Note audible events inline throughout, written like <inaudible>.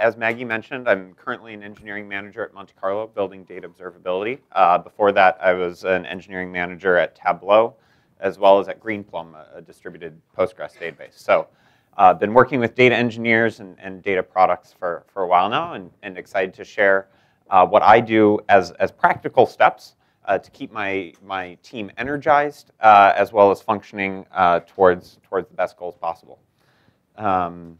As Maggie mentioned, I'm currently an engineering manager at Monte Carlo building data observability. Uh, before that, I was an engineering manager at Tableau, as well as at Greenplum, a, distributed Postgres database. So I've uh, been working with data engineers and, and, data products for, for a while now and, and excited to share uh, what I do as, as practical steps uh, to keep my, my team energized uh, as well as functioning uh, towards, towards the best goals possible. Um,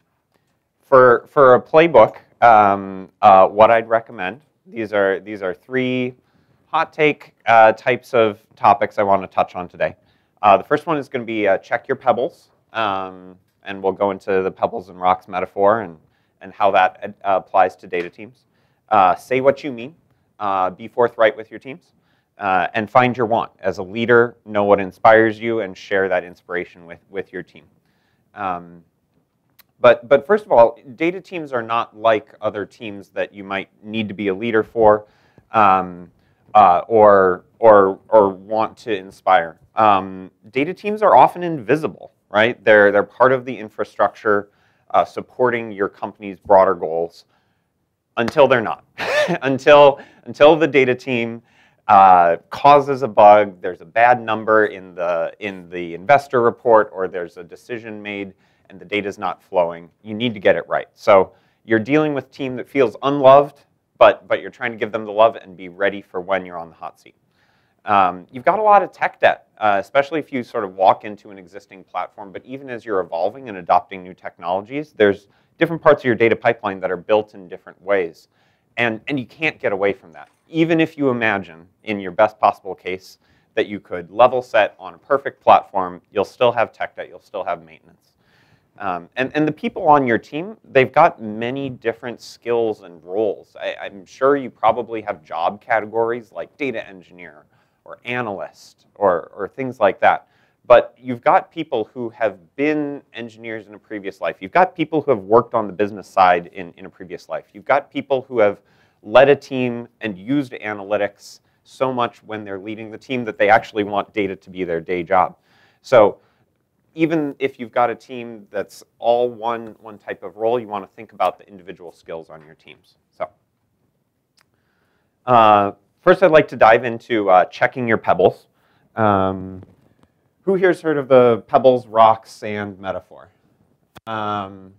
for, for a playbook, um, uh, what I'd recommend, these are, these are three hot take uh, types of topics I want to touch on today. Uh, the first one is going to be check your pebbles, um, and we'll go into the pebbles and rocks metaphor and, and how that applies to data teams. say what you mean. be forthright with your teams uh, and find your want. As a leader, know what inspires you and share that inspiration with, with your team. Um, but, but first of all, data teams are not like other teams that you might need to be a leader for um, uh, or, or, or want to inspire. Um, data teams are often invisible, right? They're, they're part of the infrastructure uh, supporting your company's broader goals until they're not. <laughs> until, until the data team uh, causes a bug, there's a bad number in the, in the investor report, or there's a decision made and the data is not flowing, you need to get it right. So you're dealing with a team that feels unloved, but, but you're trying to give them the love and be ready for when you're on the hot seat. Um, you've got a lot of tech debt, uh, especially if you sort of walk into an existing platform, but even as you're evolving and adopting new technologies, there's different parts of your data pipeline that are built in different ways. And, and you can't get away from that even if you imagine, in your best possible case, that you could level set on a perfect platform, you'll still have tech debt, you'll still have maintenance. Um, and, and the people on your team, they've got many different skills and roles. I, I'm sure you probably have job categories like data engineer or analyst or, or things like that. But you've got people who have been engineers in a previous life. You've got people who have worked on the business side in, in a previous life. You've got people who have led a team and used analytics so much when they're leading the team that they actually want data to be their day job. So even if you've got a team that's all one, one type of role, you want to think about the individual skills on your teams. So uh, first I'd like to dive into uh, checking your pebbles. Um, who here's heard of the pebbles, rocks, sand metaphor? Um,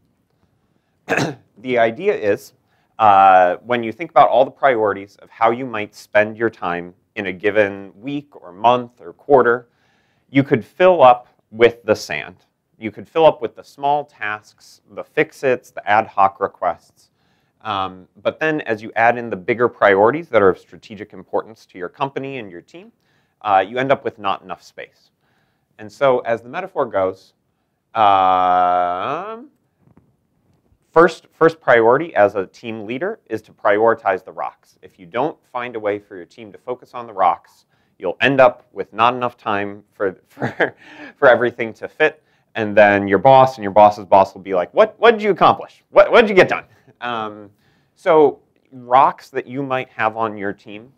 <clears throat> the idea is uh, when you think about all the priorities of how you might spend your time in a given week or month or quarter, you could fill up with the sand. You could fill up with the small tasks, the fix-its, the ad hoc requests. Um, but then as you add in the bigger priorities that are of strategic importance to your company and your team, uh, you end up with not enough space. And so as the metaphor goes, uh, First, first priority as a team leader is to prioritize the rocks. If you don't find a way for your team to focus on the rocks, you'll end up with not enough time for, for, <laughs> for everything to fit. And then your boss and your boss's boss will be like, what, what did you accomplish? What, what did you get done? Um, so rocks that you might have on your team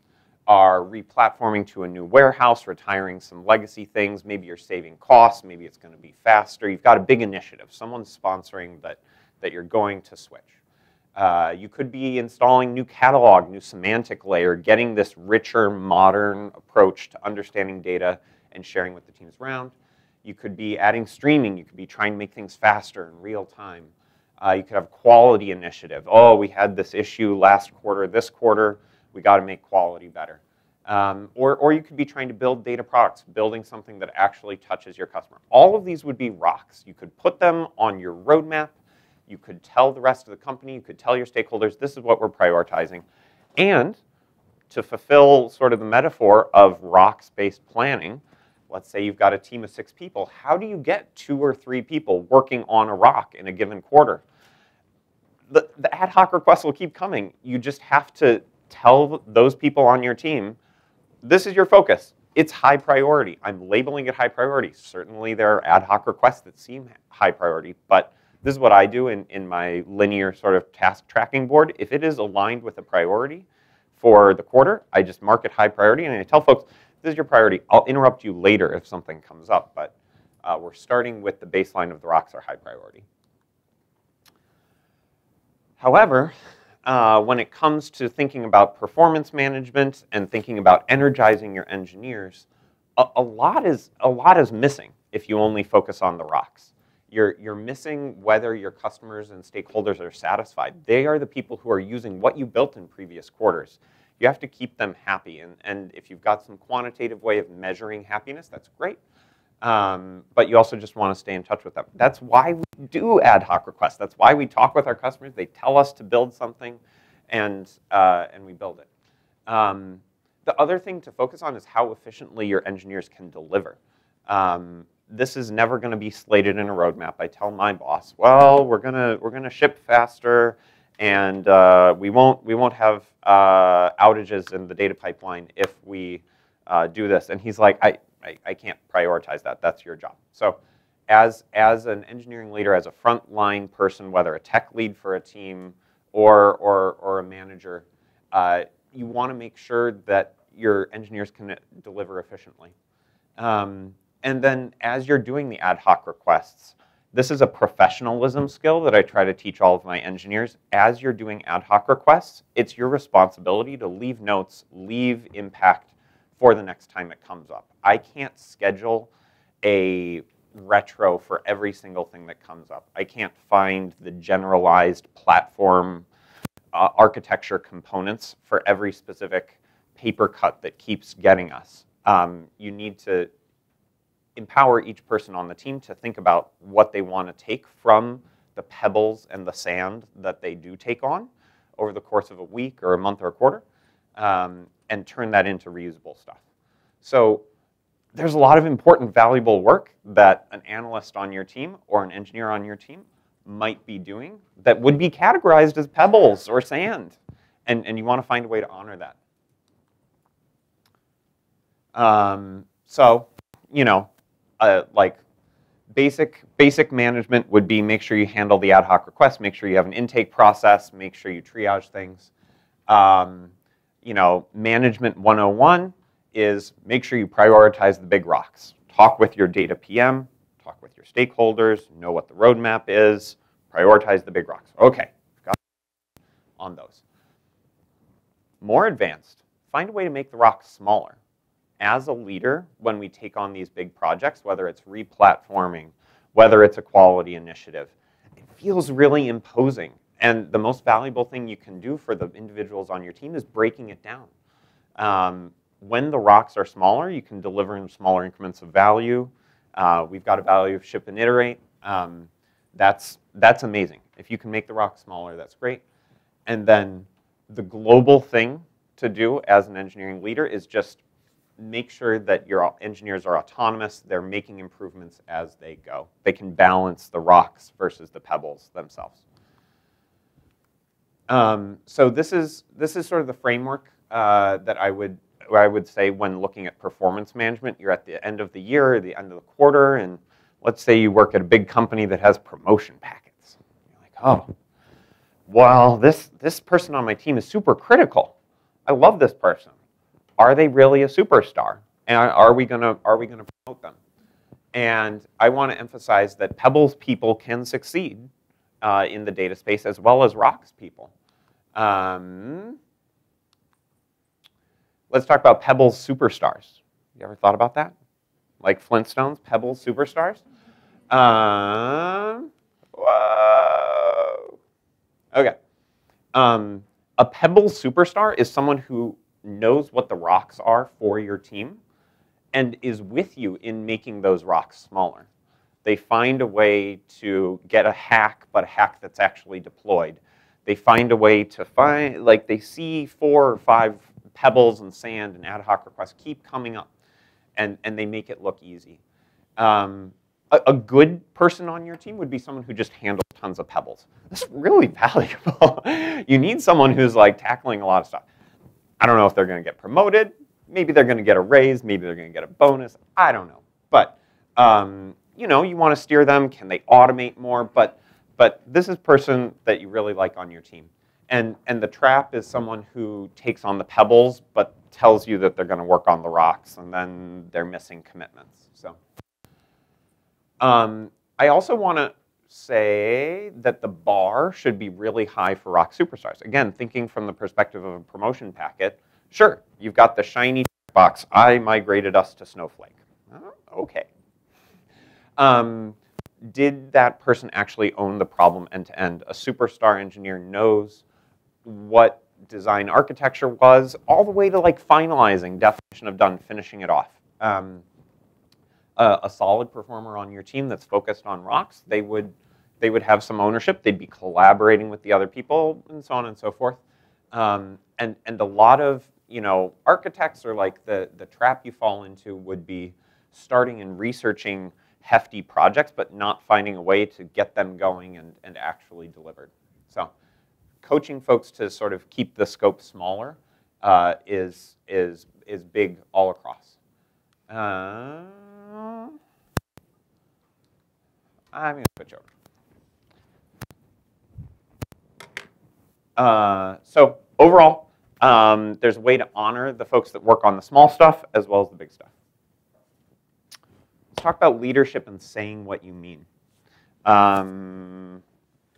are replatforming to a new warehouse, retiring some legacy things. Maybe you're saving costs. Maybe it's going to be faster. You've got a big initiative. Someone's sponsoring that that you're going to switch. Uh, you could be installing new catalog, new semantic layer, getting this richer, modern approach to understanding data and sharing with the teams around. You could be adding streaming. You could be trying to make things faster in real time. Uh, you could have quality initiative. Oh, we had this issue last quarter, this quarter, we got to make quality better. Um, or, or you could be trying to build data products, building something that actually touches your customer. All of these would be rocks. You could put them on your roadmap you could tell the rest of the company, you could tell your stakeholders, this is what we're prioritizing. And to fulfill sort of the metaphor of rocks-based planning, let's say you've got a team of six people, how do you get two or three people working on a rock in a given quarter? The, the ad hoc requests will keep coming. You just have to tell those people on your team, this is your focus. It's high priority. I'm labeling it high priority. Certainly there are ad hoc requests that seem high priority, but this is what I do in, in my linear sort of task tracking board. If it is aligned with a priority for the quarter, I just mark it high priority and I tell folks, this is your priority. I'll interrupt you later if something comes up, but uh, we're starting with the baseline of the rocks are high priority. However, uh, when it comes to thinking about performance management and thinking about energizing your engineers, a, a, lot is a lot is missing if you only focus on the rocks. You're, you're missing whether your customers and stakeholders are satisfied. They are the people who are using what you built in previous quarters. You have to keep them happy. And, and if you've got some quantitative way of measuring happiness, that's great. Um, but you also just want to stay in touch with them. That's why we do ad hoc requests. That's why we talk with our customers. They tell us to build something, and, uh, and we build it. Um, the other thing to focus on is how efficiently your engineers can deliver. Um, this is never going to be slated in a roadmap. I tell my boss, well, we're gonna we're gonna ship faster, and uh, we won't we won't have uh, outages in the data pipeline if we uh, do this. And he's like, I, I I can't prioritize that. That's your job. So, as as an engineering leader, as a frontline person, whether a tech lead for a team or or or a manager, uh, you want to make sure that your engineers can deliver efficiently. Um, and then as you're doing the ad hoc requests, this is a professionalism skill that I try to teach all of my engineers. As you're doing ad hoc requests, it's your responsibility to leave notes, leave impact for the next time it comes up. I can't schedule a retro for every single thing that comes up. I can't find the generalized platform uh, architecture components for every specific paper cut that keeps getting us. Um, you need to empower each person on the team to think about what they want to take from the pebbles and the sand that they do take on over the course of a week or a month or a quarter um, and turn that into reusable stuff. So there's a lot of important, valuable work that an analyst on your team or an engineer on your team might be doing that would be categorized as pebbles or sand. And, and you want to find a way to honor that. Um, so, you know, uh, like basic basic management would be make sure you handle the ad hoc requests, make sure you have an intake process, make sure you triage things. Um, you know, management 101 is make sure you prioritize the big rocks. Talk with your data PM, talk with your stakeholders, know what the roadmap is, prioritize the big rocks. Okay, got on those. More advanced, find a way to make the rocks smaller. As a leader, when we take on these big projects, whether it's replatforming, whether it's a quality initiative, it feels really imposing. And the most valuable thing you can do for the individuals on your team is breaking it down. Um, when the rocks are smaller, you can deliver in smaller increments of value. Uh, we've got a value of ship and iterate. Um, that's, that's amazing. If you can make the rock smaller, that's great. And then the global thing to do as an engineering leader is just make sure that your engineers are autonomous. They're making improvements as they go. They can balance the rocks versus the pebbles themselves. Um, so this is, this is sort of the framework uh, that I would I would say when looking at performance management, you're at the end of the year, the end of the quarter, and let's say you work at a big company that has promotion packets. You're like, oh, well, this, this person on my team is super critical. I love this person. Are they really a superstar? And are we gonna, are we gonna promote them? And I want to emphasize that Pebbles people can succeed uh, in the data space as well as Rocks people. Um, let's talk about Pebbles superstars. You ever thought about that? Like Flintstones, Pebbles superstars? Um, whoa. Okay. Um, a Pebbles superstar is someone who knows what the rocks are for your team and is with you in making those rocks smaller. They find a way to get a hack, but a hack that's actually deployed. They find a way to find, like they see four or five pebbles and sand and ad hoc requests keep coming up, and, and they make it look easy. Um, a, a, good person on your team would be someone who just handles tons of pebbles. That's really <laughs> valuable. you need someone who's like tackling a lot of stuff. I don't know if they're going to get promoted. Maybe they're going to get a raise. Maybe they're going to get a bonus. I don't know. But um, you know, you want to steer them. Can they automate more? But but this is person that you really like on your team. And, and the trap is someone who takes on the pebbles but tells you that they're going to work on the rocks and then they're missing commitments. So um, I also want to say that the bar should be really high for rock superstars. Again, thinking from the perspective of a promotion packet, sure, you've got the shiny box. I migrated us to Snowflake. Oh, okay. Um, did that person actually own the problem end to end? A superstar engineer knows what design architecture was, all the way to like finalizing, definition of done, finishing it off. Um, a, a, solid performer on your team that's focused on rocks, they would they would have some ownership. They'd be collaborating with the other people, and so on and so forth. Um, and and a lot of you know architects are like the the trap you fall into would be starting and researching hefty projects, but not finding a way to get them going and, and actually delivered. So coaching folks to sort of keep the scope smaller uh, is, is, is big all across. Uh, I'm going to switch over. Uh, so overall, um, there's a way to honor the folks that work on the small stuff as well as the big stuff Let's talk about leadership and saying what you mean. Um,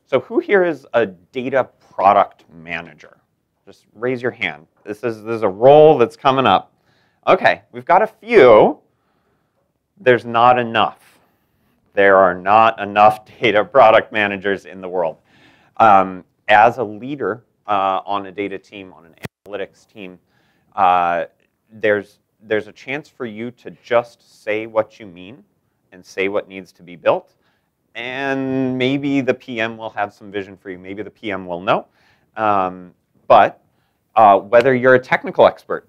so who here is a data product manager? Just raise your hand. This is, this is a role that's coming up. Okay, we've got a few. There's not enough. There are not enough <laughs> data product managers in the world. Um, as a leader uh, on a data team, on an analytics team, uh, there's there's a chance for you to just say what you mean and say what needs to be built. And maybe the PM will have some vision for you. Maybe the PM will know. Um, but uh, whether you're a technical expert,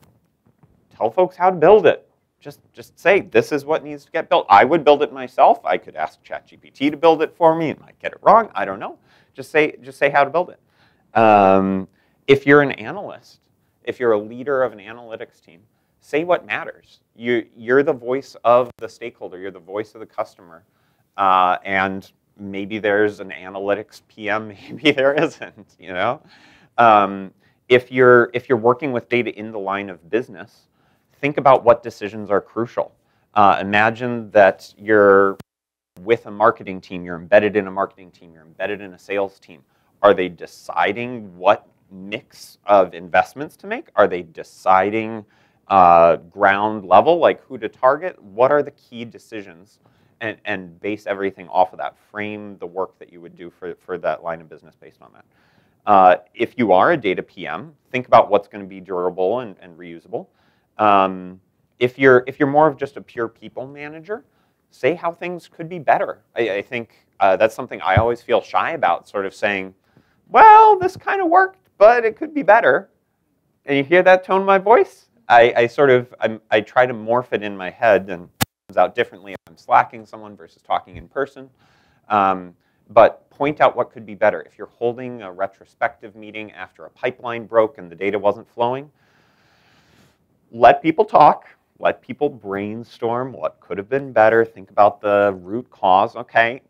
tell folks how to build it. Just, just say, this is what needs to get built. I would build it myself. I could ask ChatGPT to build it for me. It might get it wrong. I don't know. Just say, just say how to build it. Um, if you're an analyst, if you're a leader of an analytics team, say what matters. You, you're the voice of the stakeholder. You're the voice of the customer. Uh, and maybe there's an analytics PM, <laughs> maybe there isn't, you know? Um, if, you're, if you're working with data in the line of business, think about what decisions are crucial. Uh, imagine that you're with a marketing team, you're embedded in a marketing team, you're embedded in a sales team. Are they deciding what mix of investments to make? Are they deciding uh, ground level, like who to target, what are the key decisions, and, and base everything off of that. Frame the work that you would do for, for that line of business based on that. Uh, if you are a data PM, think about what's going to be durable and, and reusable. Um, if you're if you're more of just a pure people manager, say how things could be better. I, I think uh, that's something I always feel shy about, sort of saying, well, this kind of worked, but it could be better. And you hear that tone in my voice? I, I sort of I'm, i try to morph it in my head and it comes out differently if I'm slacking someone versus talking in person. Um, but point out what could be better. If you're holding a retrospective meeting after a pipeline broke and the data wasn't flowing, let people talk, let people brainstorm what could have been better, think about the root cause, okay,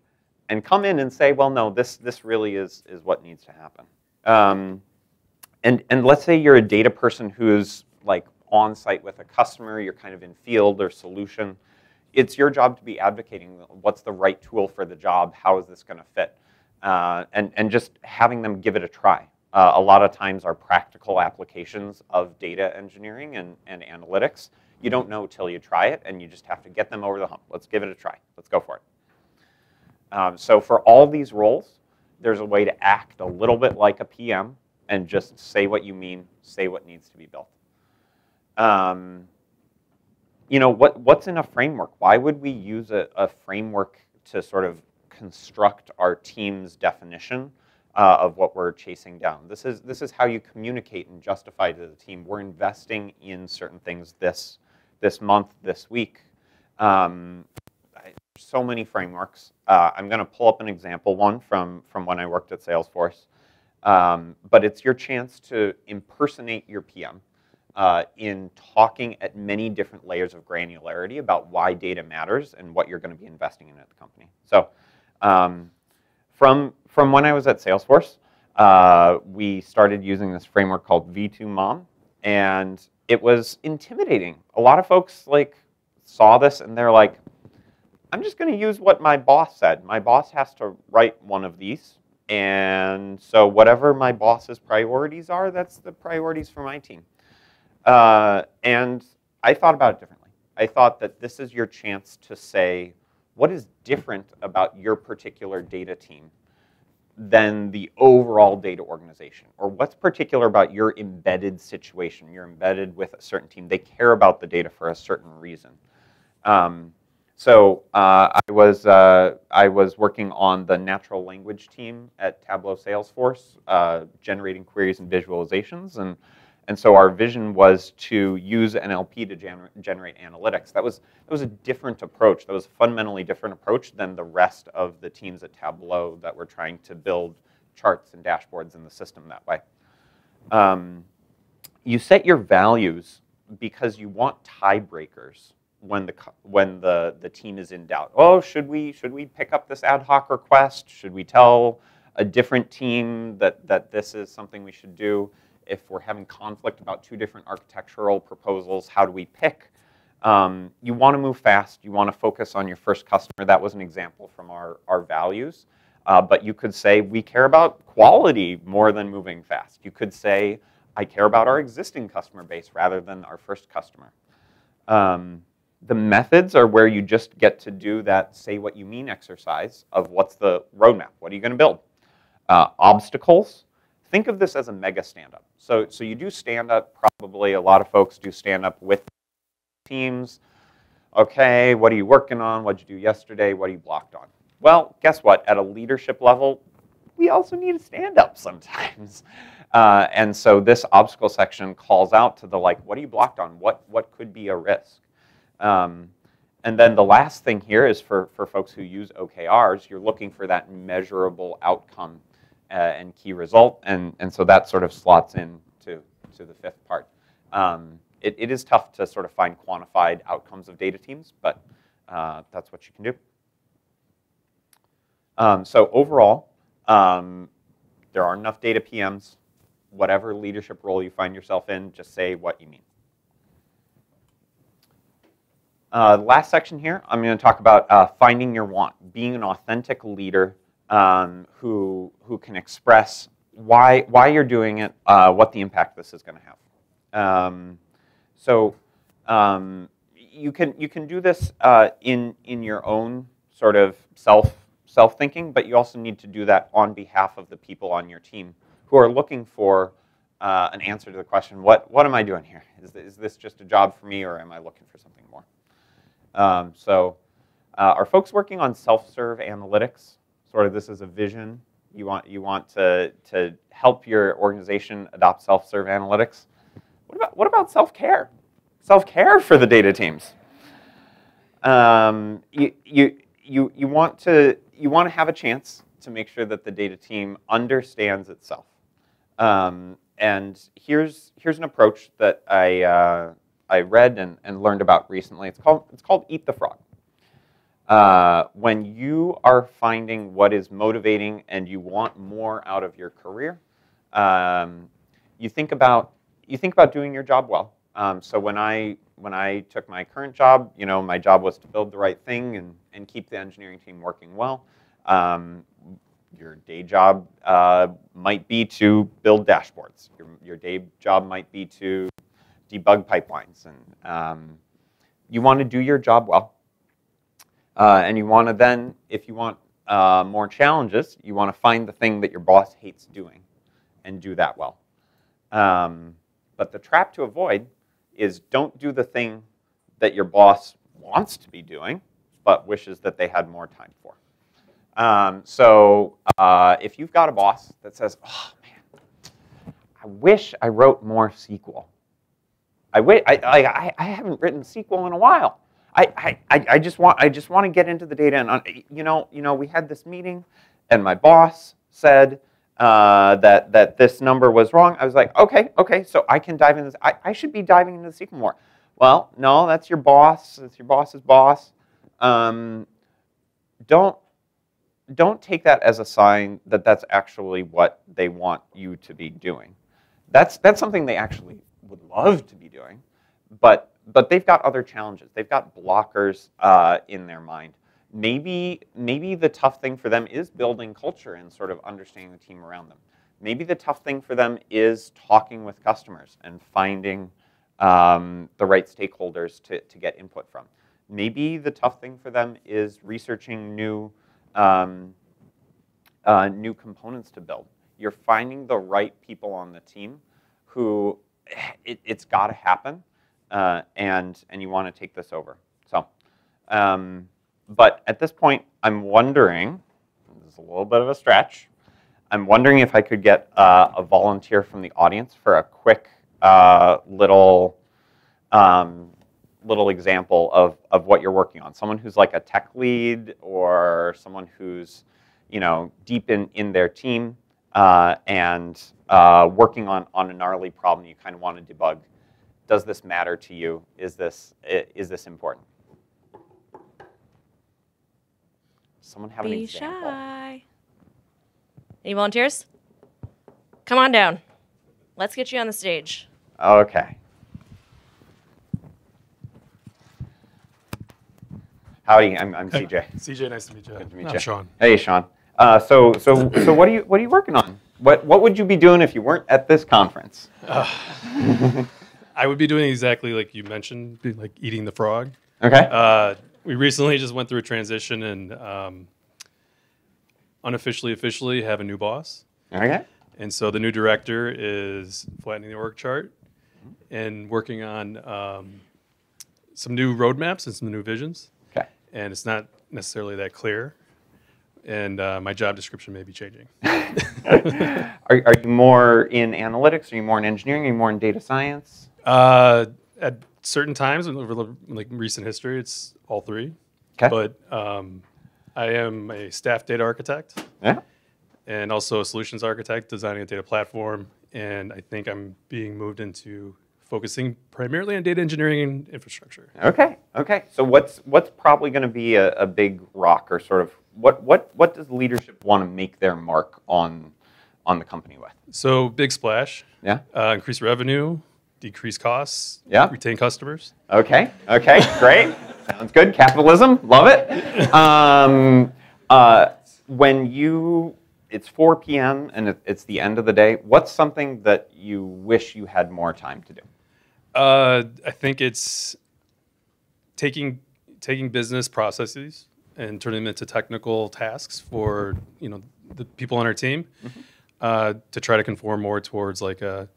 and come in and say, well, no, this, this really is, is what needs to happen. Um, and, and let's say you're a data person who's like on site with a customer, you're kind of in field or solution. It's your job to be advocating what's the right tool for the job, how is this going to fit, uh, and, and just having them give it a try. Uh, a lot of times our practical applications of data engineering and, and analytics, you don't know till you try it, and you just have to get them over the hump. Let's give it a try. Let's go for it. Um, so for all these roles, there's a way to act a little bit like a PM and just say what you mean, say what needs to be built um, you know, what, what's in a framework? Why would we use a, a framework to sort of construct our team's definition uh, of what we're chasing down? This is, this is how you communicate and justify to the team. We're investing in certain things this, this month, this week. Um, so many frameworks. Uh, I'm going to pull up an example one from, from when I worked at Salesforce. Um, but it's your chance to impersonate your PM uh, in talking at many different layers of granularity about why data matters and what you're going to be investing in at the company. So um, from, from when I was at Salesforce, uh, we started using this framework called V2MOM, and it was intimidating. A lot of folks like saw this and they're like, I'm just going to use what my boss said. My boss has to write one of these. And so whatever my boss's priorities are, that's the priorities for my team. Uh, and I thought about it differently. I thought that this is your chance to say, what is different about your particular data team than the overall data organization? Or what's particular about your embedded situation? You're embedded with a certain team. They care about the data for a certain reason. Um, so uh, I was uh, I was working on the natural language team at Tableau Salesforce, uh, generating queries and visualizations, and and so our vision was to use NLP to gener generate analytics. That was that was a different approach. That was a fundamentally different approach than the rest of the teams at Tableau that were trying to build charts and dashboards in the system that way. Um, you set your values because you want tiebreakers when the when the the team is in doubt. Oh, should we should we pick up this ad hoc request? Should we tell a different team that that this is something we should do? If we're having conflict about two different architectural proposals, how do we pick? Um, you want to move fast. You want to focus on your first customer. That was an example from our our values. Uh, but you could say we care about quality more than moving fast. You could say I care about our existing customer base rather than our first customer. Um, the methods are where you just get to do that say what you mean exercise of what's the roadmap, what are you going to build. Uh, obstacles, think of this as a mega stand-up. So, so you do stand-up, probably a lot of folks do stand-up with teams. Okay, what are you working on? What did you do yesterday? What are you blocked on? Well, guess what? At a leadership level, we also need a stand-up sometimes. <laughs> Uh, and so this obstacle section calls out to the like, what are you blocked on? What, what could be a risk? Um, and then the last thing here is for, for folks who use OKRs, you're looking for that measurable outcome and key result. And, and so that sort of slots in to, to the fifth part. Um, it, it is tough to sort of find quantified outcomes of data teams, but uh, that's what you can do. Um, so overall, um, there are enough data PMs. Whatever leadership role you find yourself in, just say what you mean. Uh, last section here, I'm going to talk about uh, finding your want, being an authentic leader um, who, who can express why, why you're doing it, uh, what the impact this is going to have. Um, so um, you, can, you can do this uh, in, in your own sort of self, self-thinking, but you also need to do that on behalf of the people on your team who are looking for uh, an answer to the question, what, what am I doing here? Is, is this just a job for me or am I looking for something more? Um, so uh, are folks working on self-serve analytics? Sort of this is a vision. You want, you want to, to help your organization adopt self-serve analytics. What about, what about self-care? Self-care for the data teams. Um, you, you, you, you, want to, you want to have a chance to make sure that the data team understands itself. Um, and here's, here's an approach that I, uh, I read and, and learned about recently. It's called, it's called Eat the Frog. Uh, when you are finding what is motivating and you want more out of your career, um, you think about you think about doing your job well. Um, so when I when I took my current job, you know, my job was to build the right thing and and keep the engineering team working well. Um, your day job uh, might be to build dashboards. Your, your day job might be to debug pipelines. And um, you want to do your job well. Uh, and you want to then, if you want uh, more challenges, you want to find the thing that your boss hates doing and do that well. Um, but the trap to avoid is don't do the thing that your boss wants to be doing, but wishes that they had more time for. Um, so uh, if you've got a boss that says, oh man, I wish I wrote more SQL. I. I, I, I haven't written SQL in a while. I, I, I just want I just want to get into the data and uh, you know you know we had this meeting and my boss said uh, that that this number was wrong. I was like, okay, okay, so I can dive into this. I, I should be diving into the SQL more. Well, no, that's your boss. That's your boss's boss. Um, don't don't take that as a sign that that's actually what they want you to be doing. That's that's something they actually would love to be doing, but but they've got other challenges. They've got blockers uh, in their mind. maybe maybe the tough thing for them is building culture and sort of understanding the team around them. Maybe the tough thing for them is talking with customers and finding um, the right stakeholders to, to get input from. Maybe the tough thing for them is researching new um, uh, new components to build. You're finding the right people on the team who it, has got to happen, uh, and and you want to take this over. So, um, but at this point, I'm wondering. This is a little bit of a stretch. I'm wondering if I could get uh, a volunteer from the audience for a quick uh, little um, little example of, of what you're working on. Someone who's like a tech lead or someone who's you know deep in, in their team uh, and uh, working on, on a gnarly problem you kind of want to debug. Does this matter to you? Is this, is this important? Someone have Be an example? shy. Any volunteers? Come on down. Let's get you on the stage. Okay. Howdy, I'm, I'm Hey, CJ. CJ, nice to meet you. Good to meet I'm you. Sean. Hey, Sean. Uh, so, so, so, what are you, what are you working on? What, what would you be doing if you weren't at this conference? <sighs> <laughs> I would be doing exactly like you mentioned, like eating the frog. Okay. Uh, we recently just went through a transition and um, unofficially, officially have a new boss. okay. And so the new director is flattening the org chart and working on um, some new roadmaps and some new visions. Okay. And it's not necessarily that clear. And uh, my job description may be changing. <laughs> Are, are you more in analytics? Are you more in engineering? Are you more in data science? Uh, at certain times over like recent history, it's all three. Okay. But um, I am a staff data architect Yeah. and also a solutions architect, designing a data platform. And I think I'm being moved into focusing primarily on data engineering and infrastructure. Okay. Okay. So what's what's probably going to be a, a big rock or sort of what what what does leadership want to make their mark on on the company with? So big splash, Yeah. uh, increase revenue, decrease costs, Yeah. retain customers. Okay. Okay. Great. <laughs> Sounds good. Capitalism. Love it. Um, uh, when you it's 4 p.m. and it, it's the end of the day. What's something that you wish you had more time to do? Uh, I think it's taking taking business processes and turning them into technical tasks for you know the people on our team uh, to try to conform more towards like a,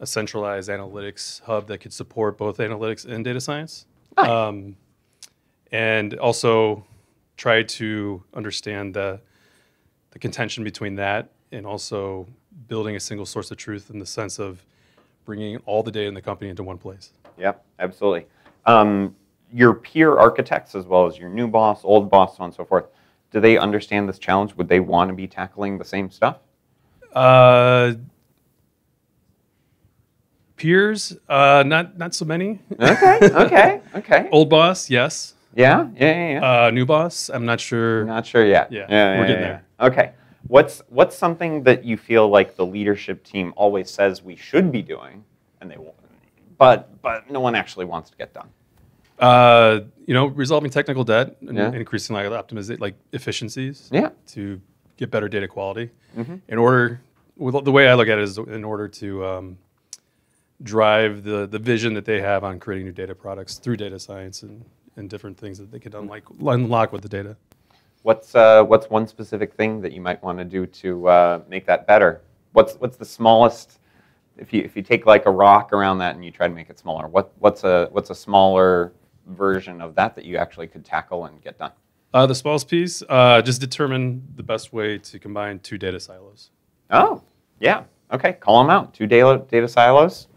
a centralized analytics hub that could support both analytics and data science, um, and also try to understand the the contention between that and also building a single source of truth in the sense of bringing all the data in the company into one place. Yep, absolutely. Um, your peer architects, as well as your new boss, old boss, so on and so forth, do they understand this challenge? Would they want to be tackling the same stuff? Uh, peers, uh, not not so many. Okay, <laughs> okay, okay. Old boss, yes. Yeah, yeah, yeah. yeah. Uh, new boss, I'm not sure. Not sure yet. Yeah, yeah, we're yeah, getting yeah. Okay. What's what's something that you feel like the leadership team always says we should be doing, and they won't, but but no one actually wants to get done? Uh, you know, resolving technical debt and increasing like optimize like efficiencies. Yeah. To get better data quality. Mhm. In order, the way I look at it is in order to um, drive the the vision that they have on creating new data products through data science and and different things that they could unlock unlock with the data. What's uh, what's one specific thing that you might want to do to uh, make that better? What's what's the smallest? If you if you take like a rock around that and you try to make it smaller, what what's a what's a smaller version of that that you actually could tackle and get done? Uh, the smallest piece, uh, just determine the best way to combine two data silos. Oh, yeah. Okay, call them out. Two data data silos.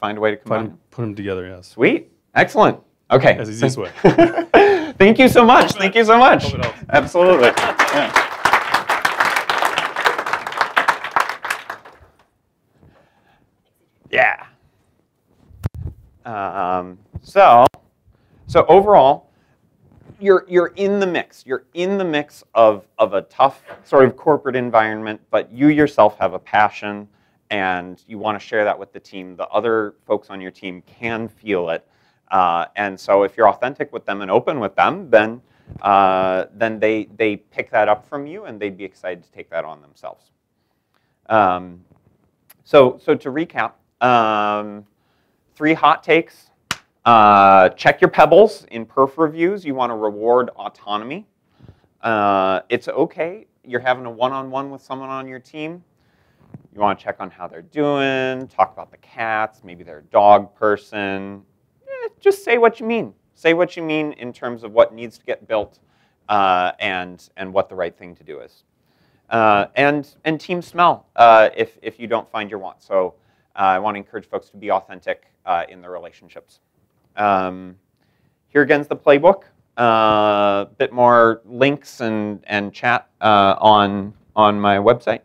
Find a way to combine. Put them. put them together, yes. Sweet. Excellent. Okay. As easiest way. <laughs> Thank you so much. Thank you so much. Hope it helps. Absolutely. Yeah. Yeah. Um, so, so overall, you're you're in the mix. You're in the mix of of a tough sort of corporate environment, but you yourself have a passion, and you want to share that with the team. The other folks on your team can feel it, uh, and so if you're authentic with them and open with them, then uh, then they, they pick that up from you and they'd be excited to take that on themselves. Um, so, so to recap, um, three hot takes. Uh, check your pebbles in perf reviews. You want to reward autonomy. Uh, it's okay. You're having a one-on-one with someone on your team. You want to check on how they're doing, talk about the cats, maybe they're a dog person. Eh, just say what you mean. Say what you mean in terms of what needs to get built uh, and, and what the right thing to do is. Uh, and, and team smell uh, if, if you don't find your want. So uh, I want to encourage folks to be authentic uh, in their relationships. Um, here again's the playbook. A uh, bit more links and, and chat on, on my website.